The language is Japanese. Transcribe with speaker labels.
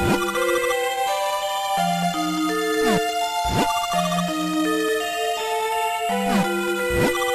Speaker 1: Huh? Bye.